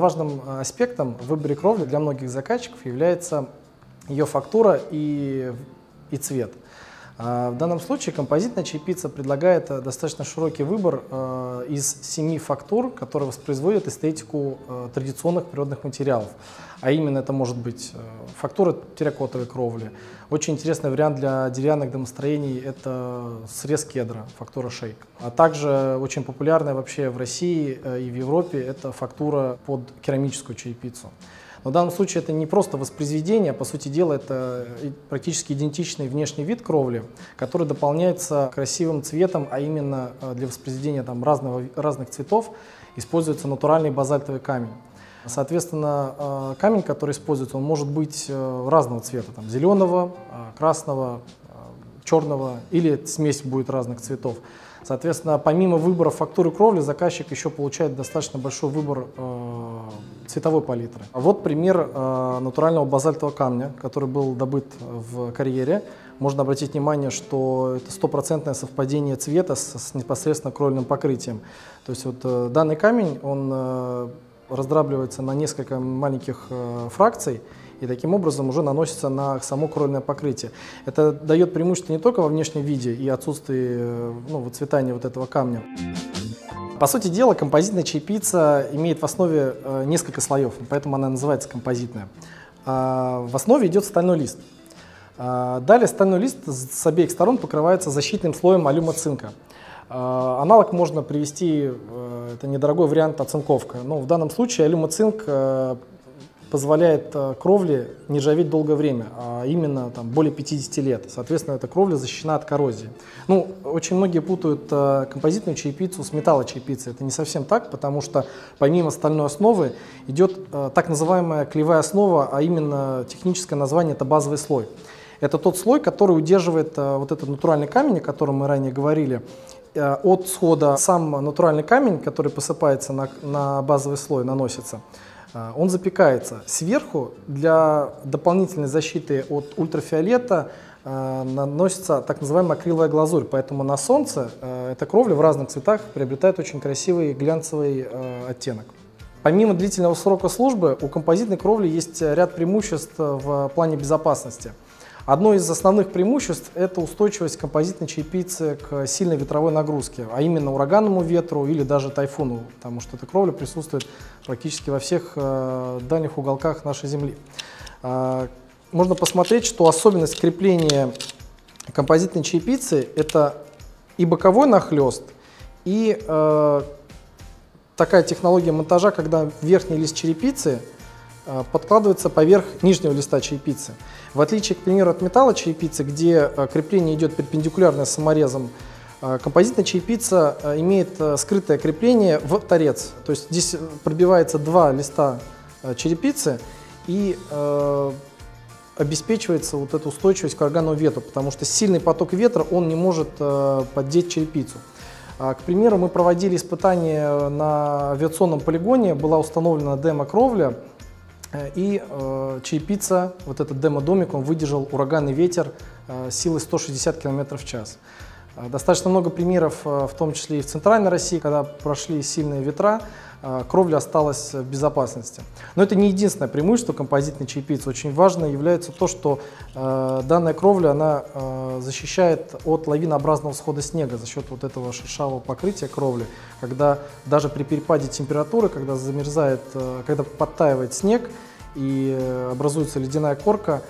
немаловажным э, аспектом в выборе кровли для многих заказчиков является ее фактура и, и цвет. А, в данном случае композитная черепица предлагает э, достаточно широкий выбор э, из семи фактур, которые воспроизводят эстетику э, традиционных природных материалов. А именно это может быть фактура терракотовой кровли. Очень интересный вариант для деревянных домостроений – это срез кедра, фактура шейк. А также очень популярная вообще в России и в Европе – это фактура под керамическую черепицу. Но в данном случае это не просто воспроизведение, по сути дела это практически идентичный внешний вид кровли, который дополняется красивым цветом, а именно э, для воспроизведения там, разного, разных цветов используется натуральный базальтовый камень. Соответственно, э, камень, который используется, он может быть э, разного цвета, там, зеленого, красного, черного или смесь будет разных цветов. Соответственно, помимо выбора фактуры кровли, заказчик еще получает достаточно большой выбор э, цветовой палитры. Вот пример э, натурального базальтового камня, который был добыт в карьере. Можно обратить внимание, что это стопроцентное совпадение цвета с, с непосредственно кровельным покрытием. То есть вот э, данный камень, он э, раздрабливается на несколько маленьких э, фракций, и таким образом уже наносится на само кровельное покрытие. Это дает преимущество не только во внешнем виде и отсутствии э, ну, выцветания вот этого камня. По сути дела, композитная черепица имеет в основе э, несколько слоев, поэтому она называется композитная. А, в основе идет стальной лист. А, далее стальной лист с обеих сторон покрывается защитным слоем алюма-цинка. А, аналог можно привести, э, это недорогой вариант оцинковка. Но в данном случае алюма-цинк позволяет э, кровле не ржаветь долгое время, а именно там, более 50 лет. Соответственно, эта кровля защищена от коррозии. Ну, очень многие путают э, композитную черепицу с металлочерепицей. Это не совсем так, потому что помимо стальной основы идет э, так называемая клевая основа, а именно техническое название – это базовый слой. Это тот слой, который удерживает вот этот натуральный камень, о котором мы ранее говорили, от схода. Сам натуральный камень, который посыпается на, на базовый слой, наносится – он запекается. Сверху для дополнительной защиты от ультрафиолета а, наносится так называемая акриловая глазурь, поэтому на солнце а, эта кровля в разных цветах приобретает очень красивый глянцевый оттенок. Помимо длительного срока службы, у композитной кровли есть ряд преимуществ в плане безопасности. Одно из основных преимуществ – это устойчивость композитной черепицы к сильной ветровой нагрузке, а именно ураганному ветру или даже тайфуну, потому что эта кровля присутствует практически во всех э, дальних уголках нашей Земли. Э, можно посмотреть, что особенность крепления композитной черепицы – это и боковой нахлест, и э, такая технология монтажа, когда верхний лист черепицы – подкладывается поверх нижнего листа черепицы. В отличие, к примеру, от металла черепицы, где э, крепление идет перпендикулярно саморезом, э, композитная черепица имеет скрытое крепление в торец. То есть здесь пробивается два листа черепицы и обеспечивается вот эта устойчивость к органу ветру, потому что сильный поток ветра он не может поддеть черепицу. А, к примеру, мы проводили испытания на авиационном полигоне, была установлена демо-кровля, Э, и э, черепица, вот этот демо-домик, он выдержал ураганный ветер э, силой 160 км в час. Э, достаточно много примеров, э, в том числе и в Центральной России, когда прошли сильные ветра, э, кровля осталась в безопасности. Но это не единственное преимущество композитной черепицы. Очень важно является то, что данная кровля она защищает от лавинообразного схода снега за счет вот этого шершавого покрытия кровли. Когда даже при перепаде температуры, когда замерзает, когда подтаивает снег и образуется ледяная корка,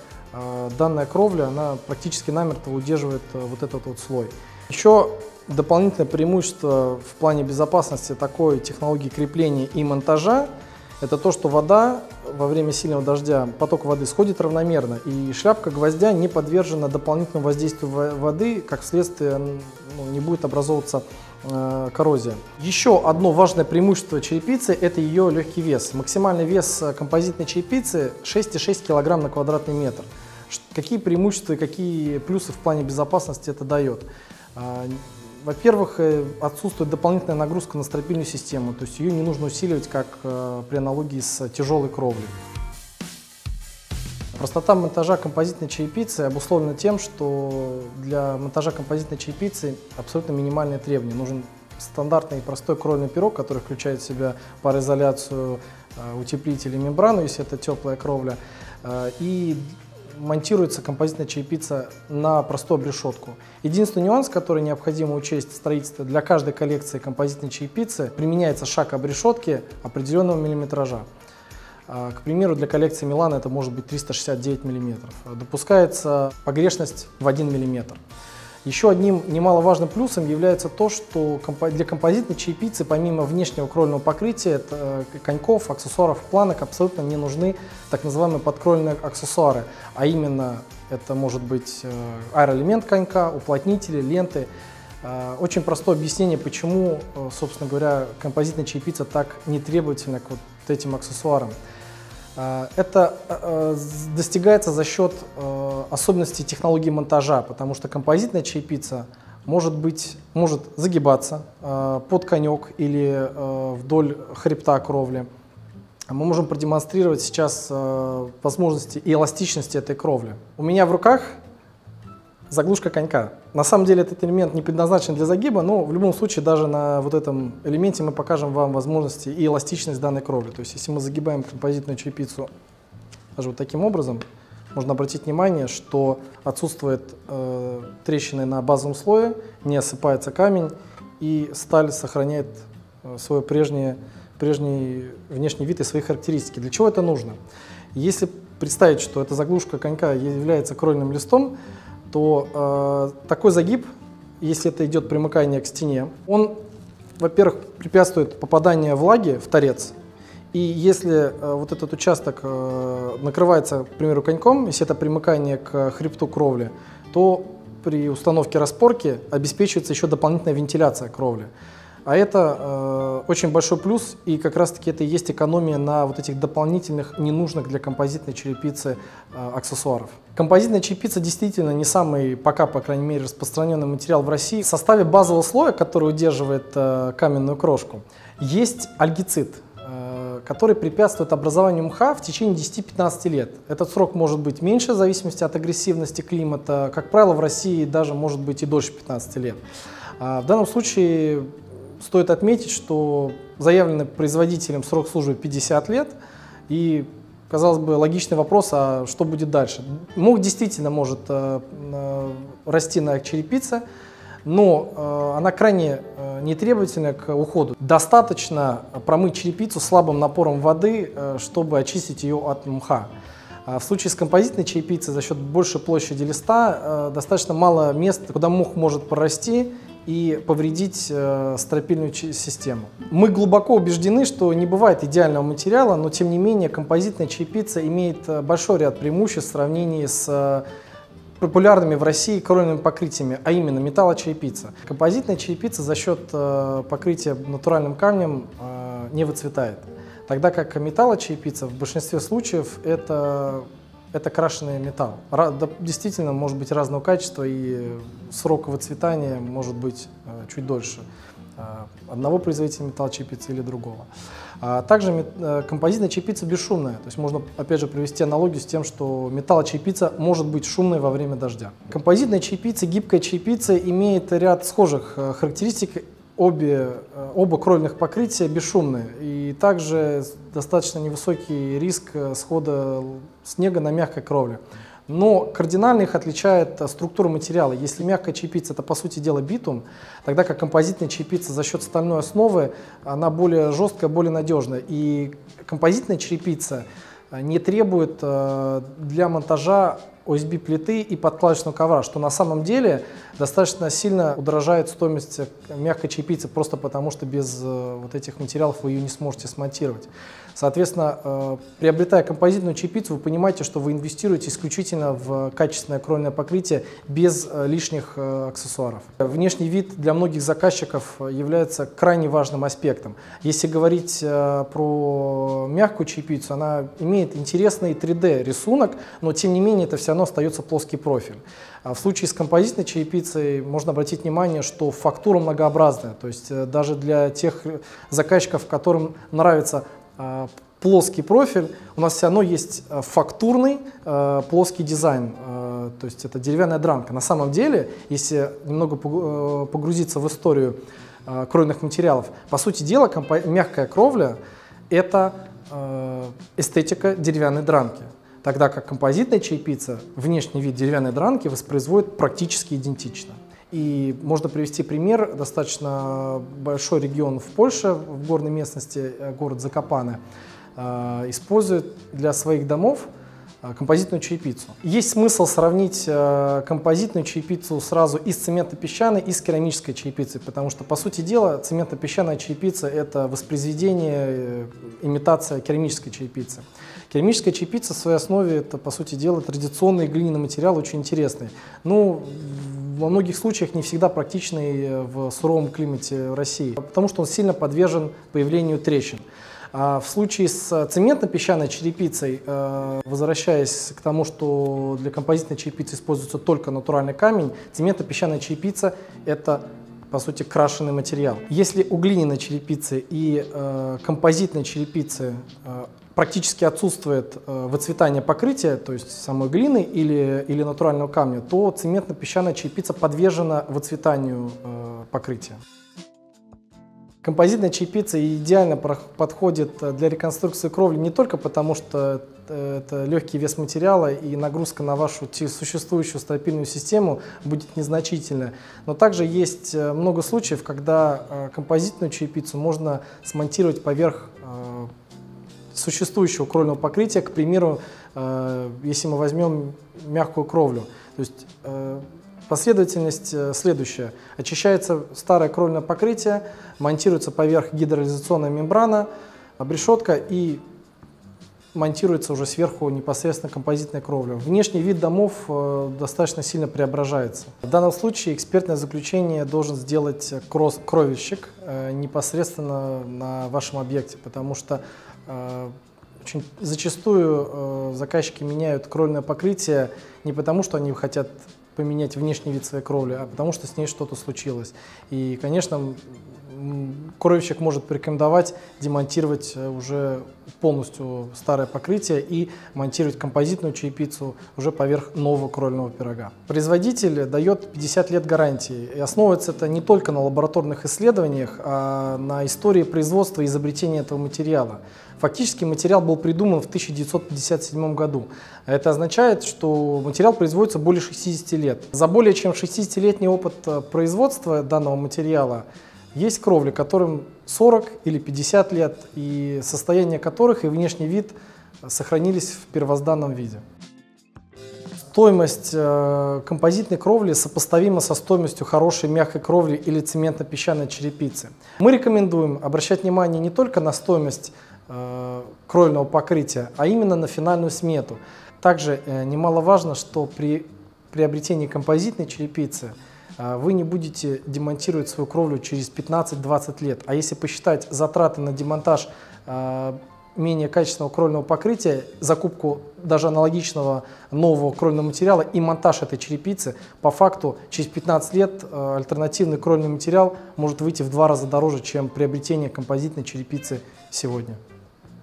данная кровля она практически намертво удерживает вот этот вот слой. Еще дополнительное преимущество в плане безопасности такой технологии крепления и монтажа – это то, что вода во время сильного дождя, поток воды сходит равномерно, и шляпка гвоздя не подвержена дополнительному воздействию воды, как следствие ну, не будет образовываться э, коррозия. Еще одно важное преимущество черепицы – это ее легкий вес. Максимальный вес композитной черепицы 6,6 кг на квадратный метр. Какие преимущества и какие плюсы в плане безопасности это дает? А, во-первых, э, отсутствует дополнительная нагрузка на стропильную систему, то есть ее не нужно усиливать, как э, при аналогии с тяжелой кровлей. Простота монтажа композитной черепицы обусловлена тем, что для монтажа композитной черепицы абсолютно минимальные требования. Нужен стандартный и простой кровельный пирог, который включает в себя пароизоляцию, утеплитель и мембрану, если это теплая кровля. И монтируется композитная черепица на простую обрешетку. Единственный нюанс, который необходимо учесть в строительстве, для каждой коллекции композитной черепицы применяется шаг обрешетки определенного миллиметража. А, к примеру, для коллекции Милана это может быть 369 мм. Допускается погрешность в 1 мм. Еще одним немаловажным плюсом является то, что для композитной черепицы, помимо внешнего кровельного покрытия, э, коньков, аксессуаров, планок, абсолютно не нужны так называемые подкрольные аксессуары. А именно, это может быть э, аэроэлемент конька, уплотнители, ленты. Э, очень простое объяснение, почему, собственно говоря, композитная черепица так не требовательна к вот этим аксессуарам. А, это а, а, достигается за счет особенностей технологии монтажа, потому что композитная черепица может быть, может загибаться под конек или вдоль хребта кровли. Мы можем продемонстрировать сейчас возможности и эластичности этой кровли. У меня в руках заглушка конька. На самом деле этот элемент не предназначен для загиба, но в любом случае даже на вот этом элементе мы покажем вам возможности и эластичность данной кровли. То есть если мы загибаем композитную черепицу даже вот таким образом, можно обратить внимание, что отсутствует э, трещины на базовом слое, не осыпается камень, и сталь сохраняет э, свой прежний, прежний внешний вид и свои характеристики. Для чего это нужно? Если представить, что эта заглушка конька является кровельным листом, то э, такой загиб, если это идет примыкание к стене, он, во-первых, препятствует попаданию влаги в торец. И если э, вот этот участок э, накрывается, к примеру, коньком, если это примыкание к хребту кровли, то при установке распорки обеспечивается еще дополнительная вентиляция кровли. А это э, очень большой плюс, и как раз-таки это и есть экономия на вот этих дополнительных, ненужных для композитной черепицы э, аксессуаров. Композитная черепица действительно не самый, пока, по крайней мере, распространенный материал в России. В составе базового слоя, который удерживает э, каменную крошку, есть альгицид, э, который препятствует образованию мха в течение 10-15 лет. Этот срок может быть меньше в зависимости от агрессивности климата. Как правило, в России даже может быть и дольше 15 лет. А в данном случае стоит отметить, что заявленный производителем срок службы 50 лет, и, казалось бы, логичный вопрос, а что будет дальше? Мох действительно может э, э, расти на черепице, но э, она крайне э, нетребовательна к уходу. Достаточно промыть черепицу слабым напором воды, э, чтобы очистить ее от мха. А в случае с композитной черепицей за счет большей площади листа э, достаточно мало места, куда мох может прорасти и повредить э, стропильную систему. Мы глубоко убеждены, что не бывает идеального материала, но тем не менее композитная черепица имеет э, большой ряд преимуществ в сравнении с э, популярными в России кровельными покрытиями, а именно металлочерепица. Композитная черепица за счет э, покрытия натуральным камнем э, не выцветает, тогда как металлочерепица в большинстве случаев это это крашеный металл. Действительно, может быть разного качества, и срок выцветания может быть э, чуть дольше э, одного производителя металлочепицы или другого. А также э, композитная чепица бесшумная, то есть можно опять же привести аналогию с тем, что металлочепица может быть шумной во время дождя. Композитная чепица, гибкая чепица имеет ряд схожих характеристик обе, э, оба кровельных покрытия бесшумные. И также достаточно невысокий риск э, схода снега на мягкой кровле. Но кардинально их отличает э, структура материала. Если мягкая черепица это по сути дела битум, тогда как композитная черепица за счет стальной основы, она более жесткая, более надежная. И композитная черепица не требует для монтажа OSB плиты и подкладочного ковра, что на самом деле достаточно сильно удорожает стоимость мягкой черепицы, просто потому что без э, вот этих материалов вы ее не сможете смонтировать. Соответственно, э, приобретая композитную черепицу, вы понимаете, что вы инвестируете исключительно в качественное кровельное покрытие без э, лишних аксессуаров. Внешний вид для многих заказчиков является крайне важным аспектом. Если говорить про мягкую черепицу, она имеет интересный 3D рисунок, но тем не менее это все равно остается плоский профиль. А в случае с композитной черепицей можно обратить внимание, что фактура многообразная. То есть э, даже для тех заказчиков, которым нравится плоский профиль, у нас все равно есть э, фактурный э, плоский дизайн, э, то есть это деревянная дранка. На самом деле, если немного погрузиться в историю кровельных материалов, по сути дела, мягкая кровля – это эстетика деревянной дранки, тогда как композитная чайпица внешний вид деревянной дранки воспроизводит практически идентично. И можно привести пример, достаточно большой регион в Польше, в горной местности, э, город Закопаны, э, использует для своих домов Э, композитную чаепицу. Есть смысл сравнить композитную чаепицу сразу и с цементно-песчаной, и с керамической чаепицей, потому что, по сути дела, цементно-песчаная чаепица – это воспроизведение, имитация керамической чаепицы. Керамическая чаепица в своей основе – это, по сути дела, традиционный глиняный материал, очень интересный. Ну, во многих случаях не всегда практичный в суровом климате России, потому что он сильно подвержен появлению трещин. А в случае с цементно-песчаной черепицей, э, возвращаясь к тому, что для композитной черепицы используется только натуральный камень, цементно-песчаная черепица – это по сути, крашеный материал. Если у глиняной черепицы и э, композитной черепицы э, практически отсутствует э, выцветание покрытия, то есть самой глины или, или натурального камня, то цементно-песчаная черепица подвержена выцветанию э, покрытия. Композитная черепица идеально подходит э, для реконструкции кровли не только потому, что это легкий вес материала и нагрузка на вашу существующую стропильную систему будет незначительная, но также есть э, много случаев, когда э, композитную черепицу можно смонтировать поверх существующего кровельного покрытия, к примеру, если мы возьмем мягкую кровлю. То есть Последовательность э, следующая. Очищается старое кровельное покрытие, монтируется поверх гидролизационная мембрана, обрешетка и монтируется уже сверху непосредственно композитная кровля. Внешний вид домов э, достаточно сильно преображается. В данном случае экспертное заключение должен сделать кровельщик э, непосредственно на вашем объекте, потому что очень зачастую заказчики меняют кровельное покрытие не потому, что они хотят поменять внешний вид своей кровли, а потому что с ней что-то случилось. И, конечно, кровельщик может порекомендовать демонтировать э, уже полностью старое покрытие и монтировать композитную чаепицу уже поверх нового кровельного пирога. Производитель дает 50 лет гарантии. И основывается это не только на лабораторных исследованиях, а на истории производства и изобретения этого материала. Фактически материал был придуман в 1957 году. Это означает, что материал производится более 60 лет. За более чем 60-летний опыт э, производства данного материала есть кровли, которым 40 или 50 лет, и состояние которых и внешний вид сохранились в первозданном виде. Стоимость э, композитной кровли сопоставима со стоимостью хорошей мягкой кровли или цементно-песчаной черепицы. Мы рекомендуем обращать внимание не только на стоимость э, кровельного покрытия, а именно на финальную смету. Также э, немаловажно, что при приобретении композитной черепицы вы не будете демонтировать свою кровлю через 15-20 лет. А если посчитать затраты на демонтаж а, менее качественного кровельного покрытия, закупку даже аналогичного нового кровельного материала и монтаж этой черепицы, по факту через 15 лет а, альтернативный кровельный материал может выйти в два раза дороже, чем приобретение композитной черепицы сегодня.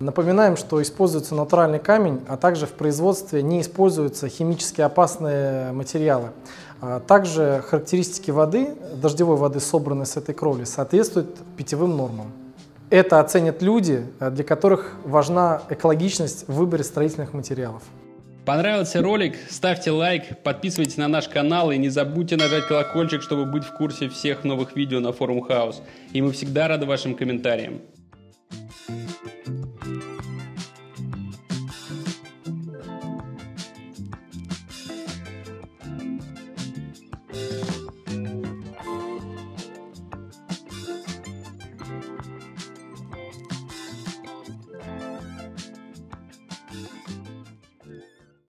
Напоминаем, что используется натуральный камень, а также в производстве не используются химически опасные материалы. А также характеристики воды, дождевой воды, собранной с этой кровли, соответствуют питьевым нормам. Это оценят люди, для которых важна экологичность в выборе строительных материалов. Понравился ролик? Ставьте лайк, подписывайтесь на наш канал и не забудьте нажать колокольчик, чтобы быть в курсе всех новых видео на форум Хаус. И мы всегда рады вашим комментариям.